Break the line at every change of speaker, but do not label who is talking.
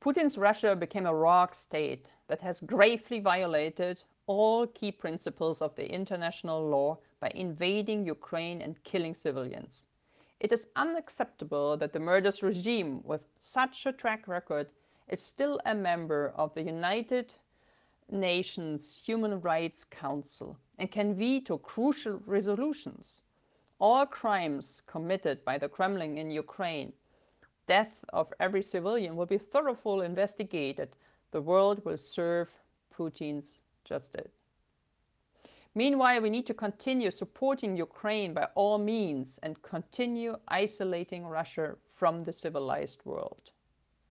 Putin's Russia became a rogue state that has gravely violated all key principles of the international law by invading Ukraine and killing civilians. It is unacceptable that the murderous regime with such a track record is still a member of the United Nations Human Rights Council and can veto crucial resolutions. All crimes committed by the Kremlin in Ukraine, death of every civilian will be thoroughly investigated. The world will serve Putin's justice. Meanwhile, we need to continue supporting Ukraine by all means and continue isolating Russia from the civilized world.